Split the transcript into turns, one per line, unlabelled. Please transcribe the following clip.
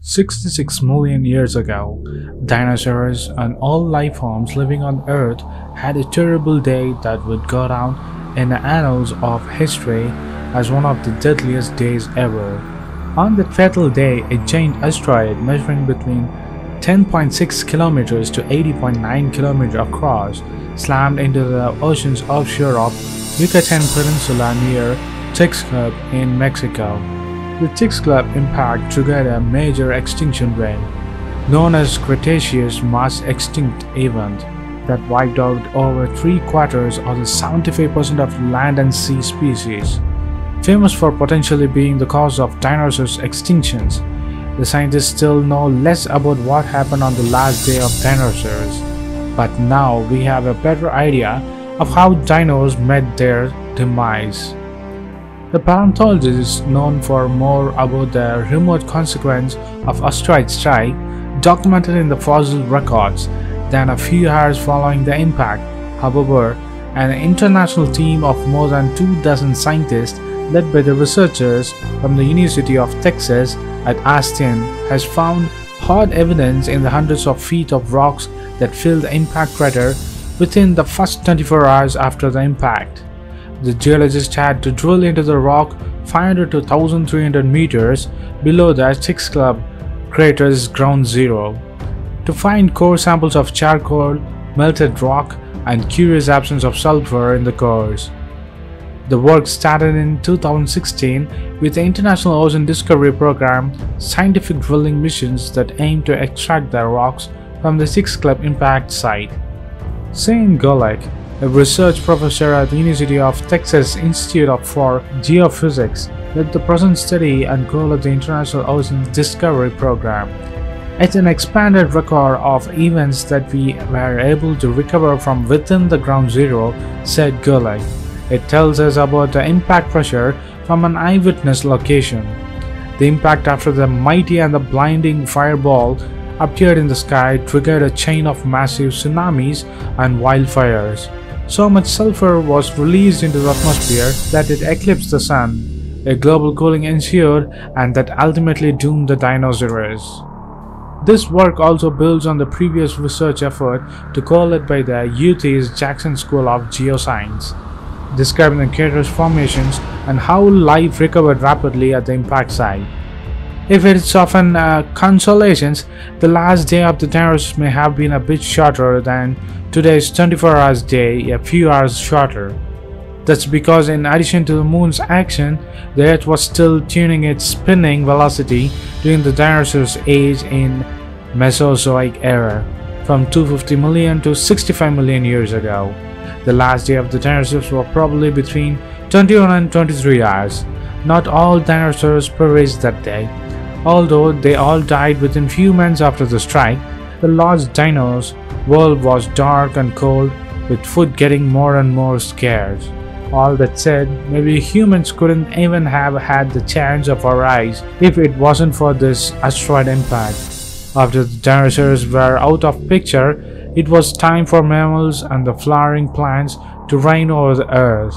Sixty-six million years ago, dinosaurs and all life forms living on Earth had a terrible day that would go down in the annals of history as one of the deadliest days ever. On that fatal day, a giant asteroid measuring between 10.6 kilometers to 80.9 kilometers across slammed into the oceans offshore of Yucatan Peninsula near Chicxulub in Mexico. The Chicxulub impact triggered a major extinction event, known as Cretaceous mass extinct event, that wiped out over three quarters or the 75% of land and sea species. Famous for potentially being the cause of dinosaurs' extinctions, the scientists still know less about what happened on the last day of dinosaurs. But now we have a better idea of how dinos met their demise. The paleontologists known for more about the remote consequence of asteroid strike documented in the fossil records than a few hours following the impact. However, an international team of more than two dozen scientists led by the researchers from the University of Texas at Austin has found hard evidence in the hundreds of feet of rocks that filled the impact crater within the first 24 hours after the impact. The geologists had to drill into the rock 500 to 1300 meters below the Chicxulub crater's ground zero to find core samples of charcoal, melted rock, and curious absence of sulfur in the cores. The work started in 2016 with the International Ocean Discovery Program scientific drilling missions that aim to extract the rocks from the Chicxulub impact site. Shane Gulick, a research professor at the University of Texas Institute for Geophysics, led the present study and goal of the International Ocean Discovery Program. It's an expanded record of events that we were able to recover from within the ground zero, said Gulick. It tells us about the impact pressure from an eyewitness location. The impact after the mighty and the blinding fireball appeared in the sky triggered a chain of massive tsunamis and wildfires. So much sulfur was released into the atmosphere that it eclipsed the sun. A global cooling ensued and that ultimately doomed the dinosaurs. This work also builds on the previous research effort to call it by the UT's Jackson School of Geoscience describing the crater's formations and how life recovered rapidly at the impact site. If it's often uh, consolations, the last day of the dinosaurs may have been a bit shorter than today's 24 hours day, a few hours shorter. That's because in addition to the moon's action, the earth was still tuning its spinning velocity during the dinosaurs age in Mesozoic era, from 250 million to 65 million years ago. The last day of the dinosaurs was probably between 21 and 23 hours. Not all dinosaurs perished that day. Although they all died within few months after the strike, the lost dinos world was dark and cold with food getting more and more scarce. All that said, maybe humans couldn't even have had the chance of our eyes if it wasn't for this asteroid impact. After the dinosaurs were out of picture, it was time for mammals and the flowering plants to reign over the earth.